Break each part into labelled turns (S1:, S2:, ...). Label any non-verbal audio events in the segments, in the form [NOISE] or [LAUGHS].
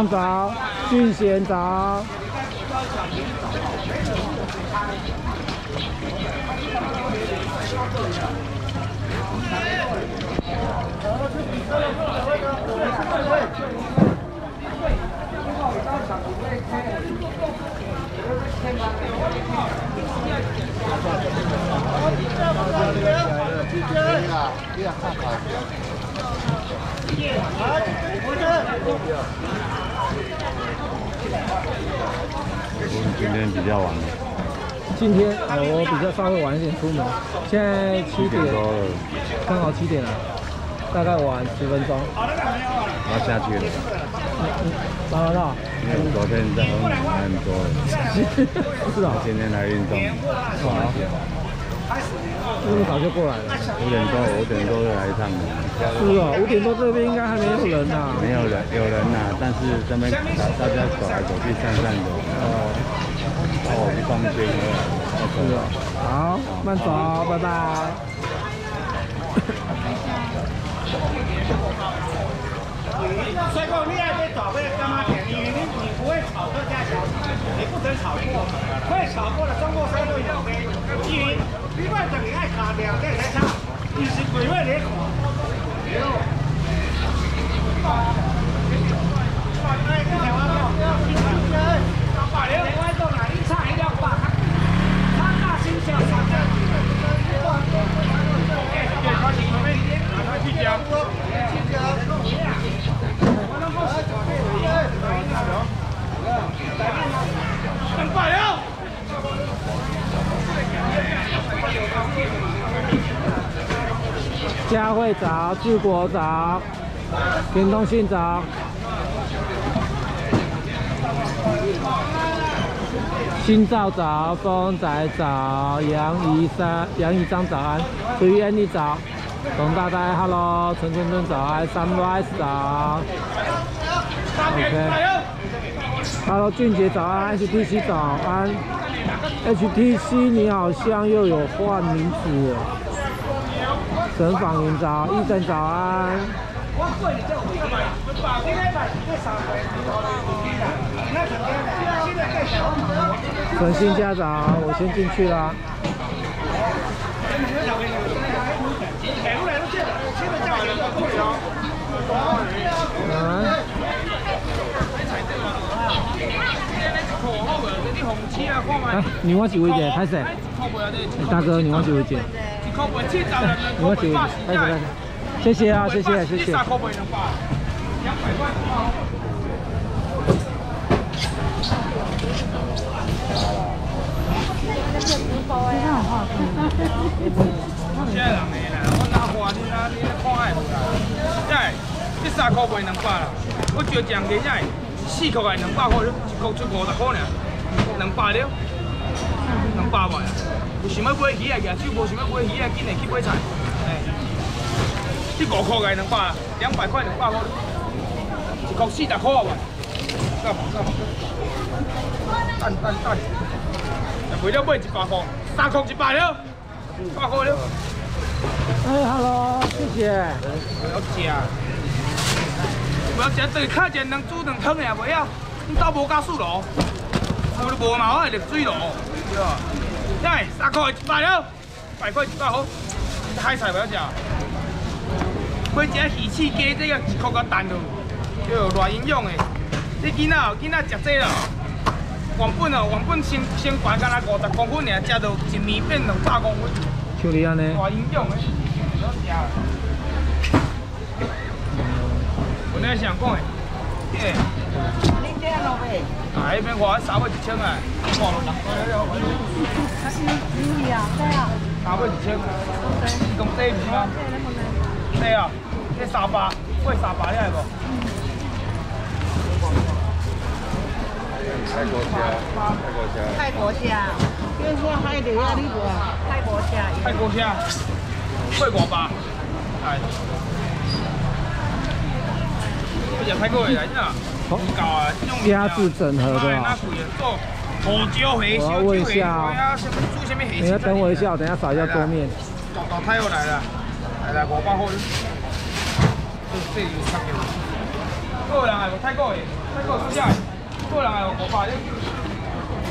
S1: 金龙早，俊贤早。
S2: 今天比较晚了，
S1: 今天呃，我比较稍微晚一点出门，现在七点，刚好七点了，大概晚十分钟。
S2: 要下去了，
S1: 早了到，
S2: 因为昨天在欧美买很多了，[LAUGHS]
S1: 是啊，
S2: 今天来运动，
S1: 好，这么早就过来了。
S2: 五点多五点多就来一趟了，
S1: 是啊，五点多这边应该还没有人呐。
S2: 没有人，有人呐，但是这边大大家走来走去散散的，
S1: 哦，
S2: 哦我不放心了，
S1: 是啊，好，慢走，拜拜。
S3: 干嘛便宜？你你不会炒这价钱，你不曾炒过，会炒过的中国山都有的。至于你外头你爱炒两这才炒，你是鬼味的火。另外到哪里炒一两百，他大心小三两百了。
S1: 早，治国早，田东信早，新照早，风仔早，杨怡山、杨怡章早安，崔燕你早，董大大 Hello，陈春春早安，Sunrise 早，OK。Hello，俊杰早安，HTC 早安，HTC 你好像又有换名字了。沈访云早，医生早安。沈新家长，我先进去啦。嗯。啊，你我几位姐，开始。大哥，你我几位姐。我几位，开始开始。谢谢啊，谢谢谢谢。
S3: 现在人的啦，我哪花你啦，你看爱无啦？哎，这三块卖两百啦，我就讲给仔四块的两百块，一块出五十块尔，两百了，两百卖！有想要买鱼啊，举手无想要买鱼啊，紧来去买菜。哎，这五块的两百，两百块两百块，一块四十块吧！干嘛干嘛？等等等，为了买一百块，三块一百了，一百块了。
S1: 哎，Hello，谢谢。
S3: 不要吃，不要吃，这个卡钱能煮两汤也袂晓，你倒无加水咯，无无嘛我会入水咯，对吧？哎，三块一百了，百块一百好，海菜不要吃。买只鱼翅鸡这个一块个蛋咯，哟，偌营养的。你囡仔哦，囡仔食这咯，原本哦，原本身身高敢若五十公分尔，食到一面变两百公分，
S1: 像你安尼。
S3: 大营养的，不要吃。我那想讲的，哎，
S4: 你这样咯呗？
S3: 啊，迄边外三尾一千。啊，哇，六块了，
S4: 是是啊，对啊。
S3: 三尾一千。啊，是讲低是吗？低啊，这三百，贵三百，你系无？
S2: 泰国虾，泰国虾，
S4: 泰国虾，变说海底啊，你无？泰国虾，
S3: 泰国虾，贵五百，哎，食泰国的来呀，够啊，
S1: 虾子整合的我要问一下哦
S3: 我要什么煮什么黑
S1: 你要等我一下，我等一下扫一下桌面。
S3: 老老太又来了，来来五百块。这有差价。个人系无泰国的，泰国是假的，个人系五百的。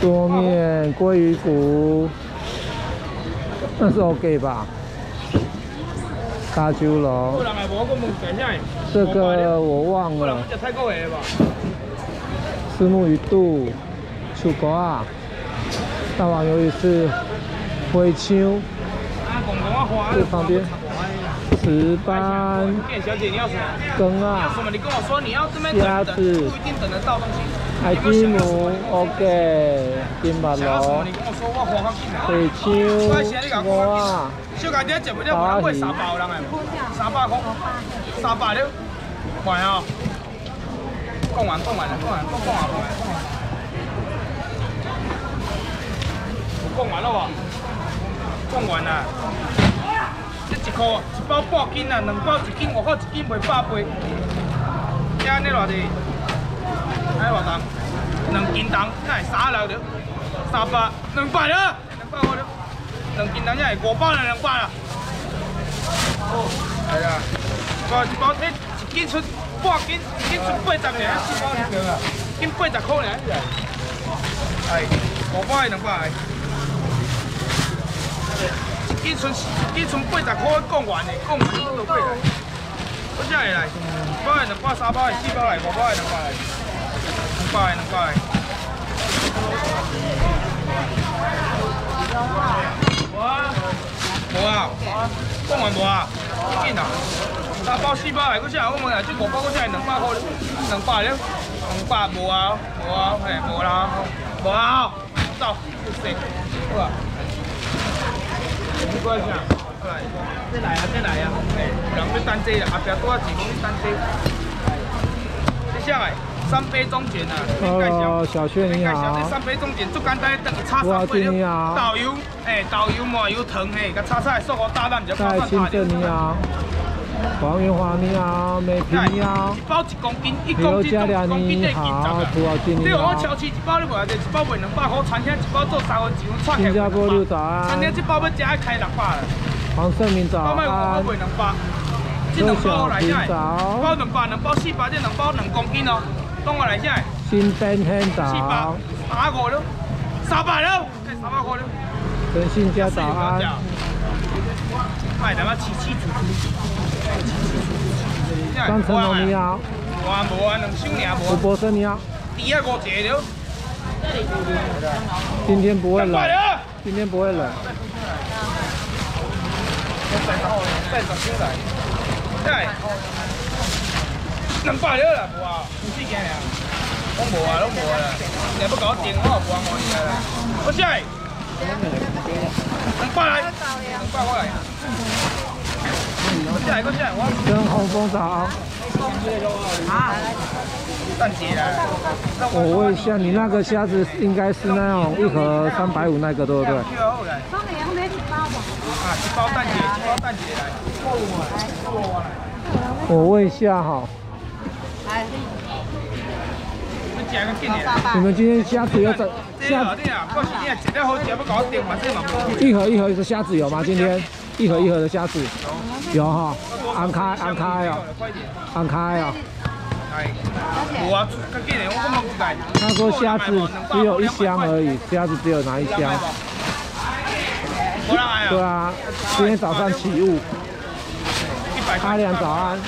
S1: 多面鲑鱼骨，那是 OK 吧？咖酒
S3: 个
S1: 楼，
S3: 人系无个问题啥的。
S1: 这个我忘了？丝木鱼肚，秋瓜啊，大王鱿鱼是灰枪，
S3: 啊，公公啊花。
S1: 这旁边石斑、
S3: 店小姐，你要什么？
S1: 啊？
S3: 你跟我说，你要这边等等，
S1: 虾子海鸡母，OK，金马
S3: 想要什么？
S1: 螺
S3: 你，跟我，啊。
S1: 水枪，我啊，
S3: 小家姐食不了，无人买三百人诶，三百块，三百了，买啊！讲完讲完，讲完讲讲完讲完。有讲完了无？讲完啦。这一箍一包半斤啊，两包一斤，外口一斤卖百八。这安尼偌济？安尼偌重？两斤重，那会三六了，三百，两百了，两百块了。两斤重才会五百了，两百啦。哦，系啊，包一包迄一斤出半斤，一斤出八十尔，四包就对啊，斤八十块尔。系，五百两百。一斤剩一斤剩八十块，讲完的，讲完就过来。我才会来，一包的两百，三包的四包来，五包的两百来，两百的。无啊，无啊，讲完无啊，紧啊，三包四包来，搁啥？我问下，这五包搁啥？两百块，两百了，两百无啊，无啊，嘿，无啦，无啊，走，谢谢，好啊。你过来啥？过来，再来啊，再来啊！嘿，有人要单机啊，后壁拄啊钱讲你单机。接下来三杯中卷啊，你介绍。
S1: 哦，小雀你
S3: 介绍这
S1: 好，
S3: 三杯中卷最简单，等于炒
S1: 我好
S3: 三杯
S1: 你好。
S3: 导游，哎，导游麻油糖，嘿，甲炒菜，素锅大蛋，就炒
S1: 在
S3: 饭拍
S1: 清正你好，黄元华你好，美萍你好，
S3: 一包一公斤，一
S1: 刘
S3: 公斤一公斤
S1: 你
S3: 得斤十
S1: 好
S3: 啊，。
S1: 涂豪金你
S3: 对，我
S1: 好，
S3: 超市一包你卖得，一包卖两百块，餐厅一包做三分钱，我串起来
S1: 新加坡六早
S3: 餐厅
S1: 安，
S3: 一包要食要开六百了。
S1: 黄胜明早
S3: 包卖五
S1: 安
S3: 块，卖两百，这两包来下，
S1: 周小平早
S3: 一包两百，两包四百，这两包两公斤哦，拢我来下，
S1: 新登 hen
S3: 四百
S1: 早，，
S3: 三五了，三百了，该三百块了。
S1: 陈信佳早安，
S3: 卖他妈七七楚楚，
S1: 张成龙你好，
S3: 无啊无啊，两箱尔
S1: 吴
S3: 无，
S1: 博生你好，
S3: 猪啊五一个了，
S1: 今天不会冷今天不会冷，
S3: 再十号，再来，再两百了啦，无啊，五四件尔，拢无啊，拢无啊啦，你要搞无啊无你啦，我下来，两百来，两百我来，我下来，我下来，我
S1: 跟洪峰早，
S3: 蛋姐啦，
S1: 我问一下，你那个虾子应该是那种一盒三百五那个对不对？
S3: 啊，一包蛋姐，一包蛋姐来。
S1: 我问一下哈，
S3: 你
S1: 们今天虾子有整虾
S3: 子，啊，我是你啊，一了好食，要搞我电话这嘛。
S1: 一盒一盒的虾子有吗？今天一盒一盒的虾子有哈，安开安开哦，
S3: 快点。
S1: 安开
S3: 啊。
S1: 他说虾子只有一箱而已，虾子只有拿一箱。对啊，今天早上起雾。阿良早安，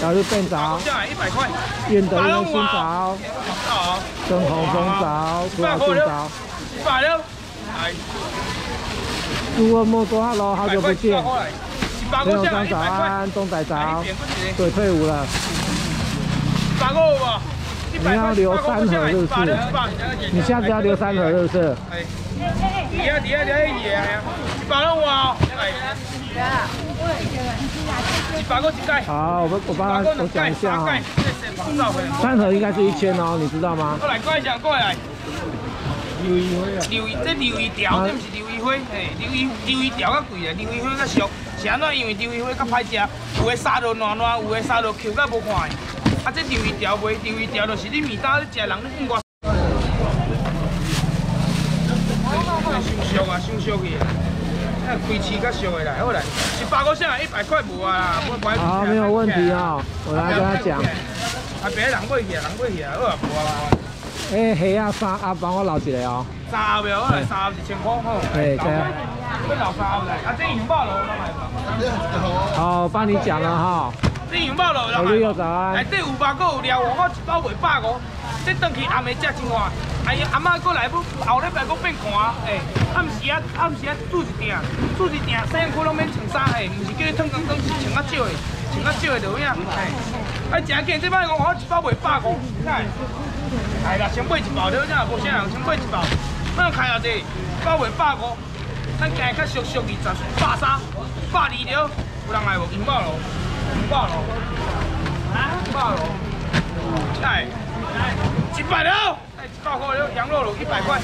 S1: 小日变早，
S3: 下来一百块。
S1: 愿德仁新早，
S3: 好。
S1: 跟洪峰早，涂老信早，
S3: 一百了。哎。
S1: 朱文莫多，Hello，好久不见。
S3: 一百
S1: 陈永
S3: 块下来
S1: 章早。安，东仔早。对，退伍了。
S3: 一百个有无？一百块。
S1: 你要留三盒是不是。你下次要留三盒是不是？
S3: 哎。底下底下底下嘢啊！一百了有啊？哎。一百个一盖。
S1: 好，我我帮他我讲一下哈，
S3: 哈。
S1: 三盒应该是一千哦，你知道吗？
S3: 过来，过来上过来。刘一辉啊！刘一，这刘一条，这不是刘一辉，嘿，刘一刘一条较贵啊，刘一辉较俗。是安怎？因为刘一辉较歹食，有的沙落软软，有的沙落 Q 较无看的。啊，这刘一条卖刘一条，就是你面搭你食人你俗啊，伤俗去啊！太贵规市较俗的啦，好啦，一百五下来一百块无啊啦，我买。
S1: 好，没有问题啊，我来跟他讲。
S3: 啊，别人买去啊，人买去啊，好啊，无啊。
S1: 诶，虾啊三啊，帮我捞一个哦。
S3: 三后袂好啦，三后一千块好。
S1: 对，这样。
S3: 要捞三后来，啊，这羊肉咯，
S1: 好，帮你讲了哈。
S3: 这羊肉咯，
S1: 好，你好早安。
S3: 内底有肉个有料，我一包卖百五，这回去暗暝食真欢。哎呀，阿妈搁来不？后礼拜搁变寒，哎，暗时啊，暗时啊煮一鼎，煮一鼎，细汉苦拢免穿衫，嘿，唔是叫你烫光光，是穿较少的，穿较少的就影，哎，哎，正紧，这摆我我一包卖百五，哎，哎啦，先买一包了，这无啥人，先买一包，咱开下子，包卖百五，咱今较俗俗二十，百三，百二了，有人来无？五百咯。五百咯，五百咯，来，一百了，哎，一百块了，羊肉了，一百块，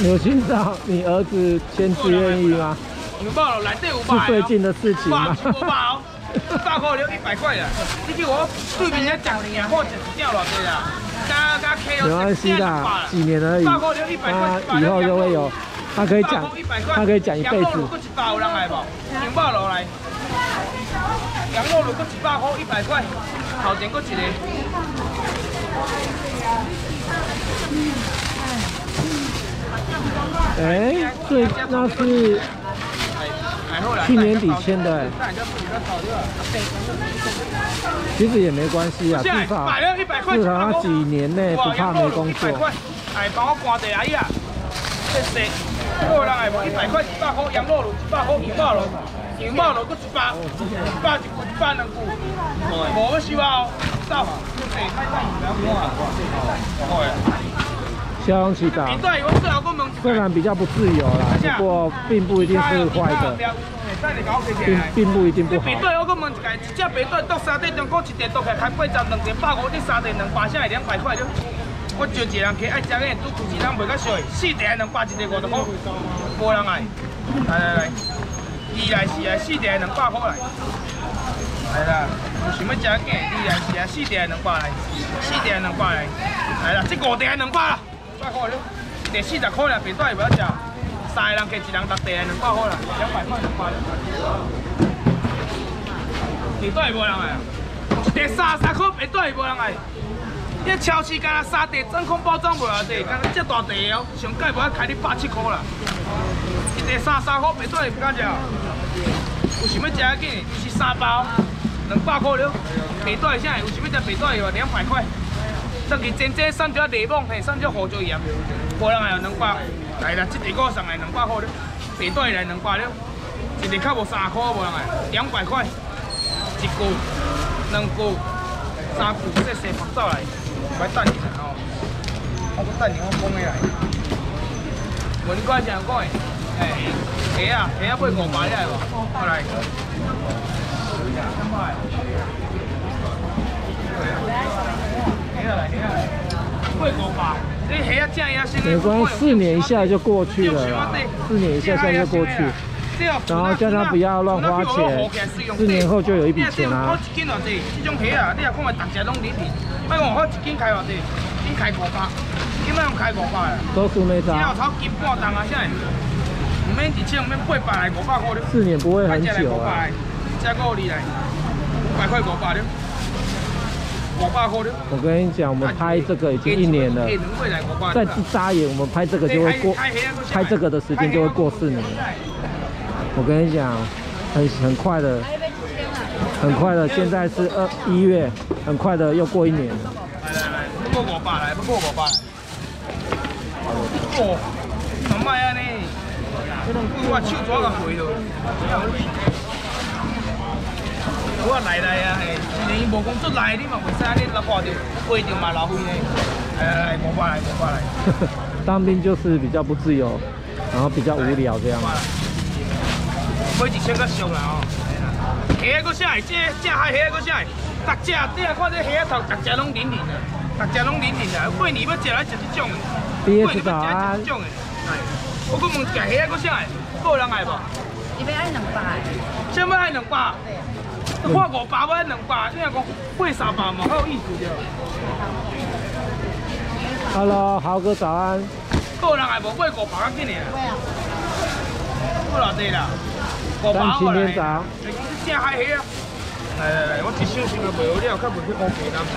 S1: 刘清长，你儿子签字愿意吗？
S3: 五百了，来这五百，
S1: 是最近的事情吗？
S3: 五百哦，大块了，一百块了，你给我对面来讲，年货就是掉了对啦，加加 K
S1: 没关系的，几年而已，啊，以后就会有。他可以讲，他可以讲一辈子。羊肉卤一包有人来无？
S3: 羊肉卤来。羊肉卤搁一百块，一百块。搁一个。
S1: 哎，对，那是去年底签的。其实也没关系啊，至少至少他几年内不怕没工作。
S3: 哎，帮我挂地阿姨啊，谢谢。个人系无一百块一百块羊肉炉，一百块羊肉炉，羊肉炉搁一百，一百一一百两句，无要收啊！走，哎，太太不要看啊！
S1: 消防局长，虽然比较不自由啦，不过并不一定是坏的，并并不一定不好。
S3: 白带我搁问一下，一只白带剁沙地中国一地剁起来开八十两块百五，你沙地两百下两百块了。我招一个人去爱食个，拄拄是人袂较少，四地两百一个五十块，无人爱。来来来，二来四来，四地两百块来。来啦，有想要食个，二来四来，四地两百来，四地两百来。来啦，这五地两百啦，百块了。第四十块啦，别带袂晓食。三个人加一人六地两百块啦，两百块两百。别带无人爱。第三十块别带无人爱。你超市干那三地真空包装无啊地，干那遮大地哦，上盖无要开你百七块啦。一袋三三块，别多也不敢食。有想要食个紧，是三包，两百块了。白带啥？有想要食白带的话，两百块。当去真正送条柠檬，嘿，送条胡椒盐，无人来两百。来啦，这地个上来两百块了，白带来两百了。一地较无三块无人来，两百块。一句，两句，三句，这些拍走来。快等一下哦！我等你，我讲起来。问你讲啥讲诶？哎，虾啊，虾啊，八五百来无？过来。
S1: 没关系，四年一下就过去了四年一下下就过去。然后叫他不要乱花钱，四年后就有一笔钱啊。
S3: 我一斤开偌济？一斤开五百，今摆用开五百啦。
S1: 都是那只。
S3: 要炒金半重啊，啥？唔免一千，唔免八百来五百块了。
S1: 四年不会很久啊。
S3: 加个你来，五百块五百了，五百块了。
S1: 我跟你讲，我们拍这个已经一年了。再一眨眼，我们拍这个就会过，拍这个的时间就会过四年。我跟你讲，很很快的。很快的，现在是二一月，很快的又过一年。
S3: 来来来，不过我爸来，不过我爸来。哦，怎么样呢？我手抓个肥了。我来来呀，嘿，你无工作来，你嘛袂使着，背着嘛老费呢。来来来，我爸来。
S1: 当兵就是比较不自由，然后比较无聊这样。
S3: 买一千个上了哦。虾搁啥？这这海虾搁啥？逐只，你啊看这虾头，逐只拢黏黏的，逐只拢黏黏的。过年要食来食这种的，过年要食这种的。我讲问食虾搁啥？个人爱无？
S4: 伊要爱两百。
S3: 什么爱两百？花五百要两百，你若讲八三百嘛，好有意思着。
S1: Hello，豪哥早安。
S3: 个人爱无买五百较紧的啊。不偌济啦，五百
S1: 但今
S3: 我来。
S1: 天早
S3: 来来来，我一箱箱都卖好袂去乌鸡南来。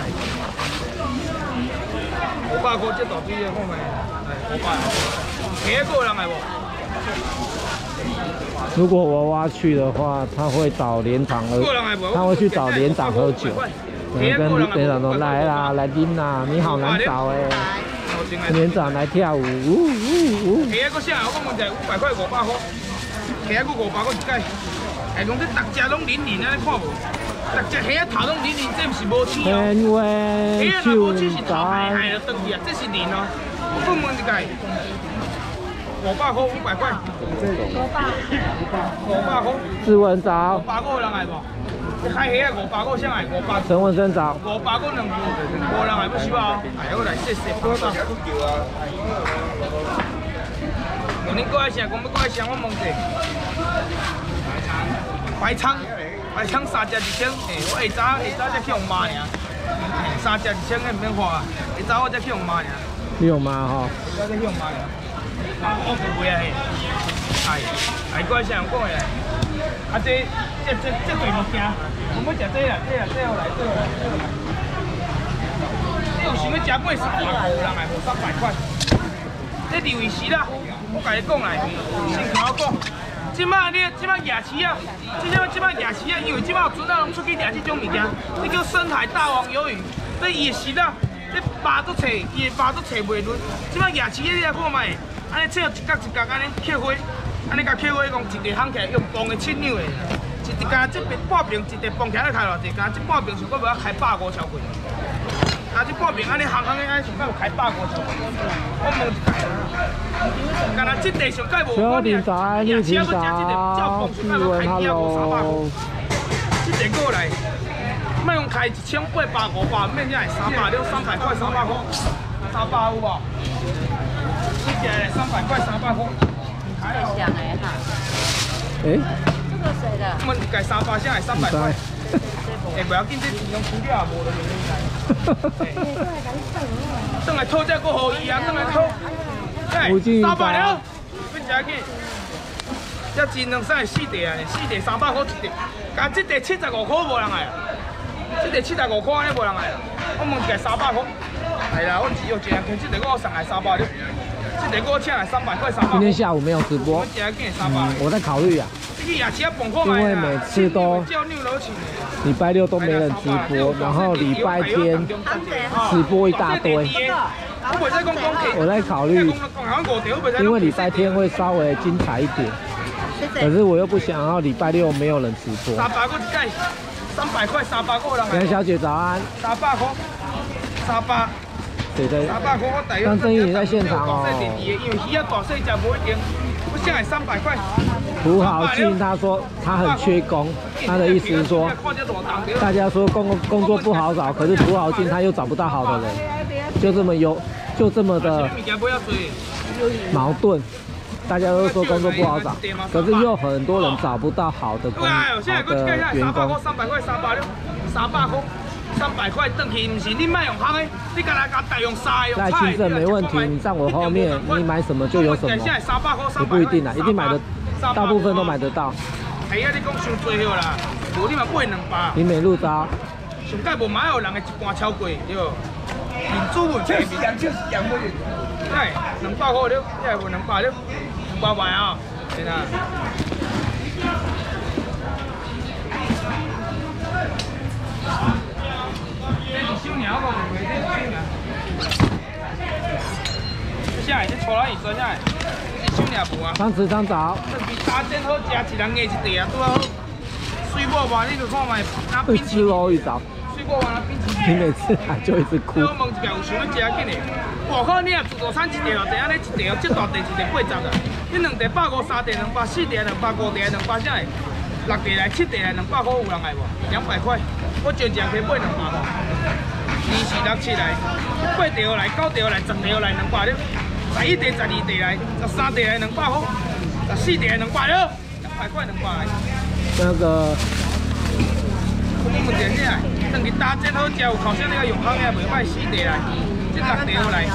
S3: 五百块这大堆的看卖，来五百。虾个人？
S1: 如果娃娃去的话，他会找连长喝他会去找连长喝酒，可能跟连长说来啦，来拎啦，你好难找哎、连长来跳舞，呜呜呜，
S3: 虾个啥？我问者五百块五百块，虾个五百块一解。哎，讲这逐只拢零零安尼看无？逐只虾头拢零零，这毋是无刺哦。
S1: 天威
S3: 虾若无刺是
S1: 就
S3: 头海海
S1: 在，
S3: 就转去啊，这是零哦。我问问一解，五百块五百块，五百块。
S1: 志文早
S3: 五，百个人来无？这海虾五百个啥来？五百
S1: 陈文生找，
S3: 五百个两副，无人来要收啊！哎，我来谢谢帮手。我恁过来啥？讲要过来啥？我问者。白鲳，白鲳三只一千，诶，我下早下早才去用骂尔，三只一千个毋免花啊，下早我才去用骂尔，
S1: 你有吗哈？
S3: 下早才去用骂尔。啊，我不会啊嘿，哎，哎，过来啥？讲下来。啊，这这这这对物件，我要食这啦，这啦，这好来，这好来，这好来。你有想要食八十块，有人来无三百块。这二位时啦，我甲你讲来，先听我讲。即摆你即摆夜市啊，即摆即摆夜市啊，因为即摆有船仔拢出去掠即种物件，这叫深海大王鱿鱼。这伊的时啦，这扒都找，伊的扒都找袂落。即摆夜市你来看卖，安尼切一角一角安尼刻花，安尼甲刻花讲一个夯起来用磅的七两的，一一家这边半瓶一个磅起来开偌济，家这半边想讲要开百五超过。啊，这半边安尼行行的安有开。我问一下。干那这地上盖无
S1: 邱鼎早安，
S3: 夜
S1: 玉婷
S3: 市要食这个照
S1: 早，
S3: 磅
S1: 志
S3: 上盖要
S1: 文
S3: 开几啊五三百块。
S1: hello，
S3: 这个过来，莫用开一千八百五百，免才会三百六三百块三百块，三百有无？这个三百块三百块，
S4: 太香了哈，
S1: 哎，
S4: 这个谁的？
S3: 我们一盖三百，现在三百块。[LAUGHS] [LAUGHS] 哎，不要紧，这钱也无就袂来。等来讨这个好伊啊，等来讨。哎三百了，变食去。这钱两三四地啊，四地三百块一地，加这地七十五块无人来啊，这地七十五块安尼无人来啊。我问一个三百块，系啦，我只有一人听这地我上来三百了，这地我请来三百块三百块。
S1: 今天下午没有直播
S3: 我，食去三百。
S1: 我在考虑啊，因为每次都。礼拜六都没人直播，然后礼拜天直播一大堆，我在考虑，因为礼拜天会稍微精彩一点，可是我又不想要礼拜六没有人直播。
S3: 三百个一盖，三百块三百个人
S1: 杨小姐早安，
S3: 三百块，三百，
S1: 对对？
S3: 三百块我大约。
S1: 张正义你在现场哦
S3: 因为鱼啊大细只无一定，我现在三百块。
S1: 涂豪进他说他很缺工，他的意思是说，大家说工工作不好找，可是土豪进他又找不到好的人，就这么有，就这么的。矛盾。大家都说工作不好找，可是又很多人找不到好的工好的员工
S3: 三百块，。三百块，三百六，三百块，三百块转去，不是你卖用行的，你干来甲大用沙用
S1: 赖
S3: 菜。
S1: 清正没问题，你站我后面，你买什么就有什么，
S3: 现在三百块，
S1: 也不一定啦，一定买的，大部分都买得到。
S3: 系啊，你讲伤多好啦，无你嘛买两百，
S1: 林美露渣，
S3: 上届无买有人的一半超过，对。民主文这是两就是两百元，哎，两百块了，你系分两百了，两百块啊，对啦。小鸟，我袂会这是小鸟。这啥？这错哪意思？啥？这是小鸟无啊？
S1: 张早，
S3: 准备打针好食，一人硬一地啊，拄好。水果嘛，你就看卖，拿
S1: 会吃
S3: 冰淇淋，
S1: 喽一早，
S3: 水果
S1: 你
S3: 淋。
S1: 每次来就一直哭。
S3: 我问一下，有想要食紧的？外口你若自助餐一地偌济，安尼一地哦，这大地一地八十啊，你两地百五，三地两百，四地两百，五地两百，啥会？六地来，七地来，两百块有人来无？两百块，我就这样可以买两百块。二四六七来，八条来，九条来，十条来，两百了。十一条、十二条来，十三条来两百好，十四地来两百了，两百块两百来。
S1: 那个
S3: 我们点起来，等去打折好食，有烤箱那个用行个袂歹，四条来，这六条来。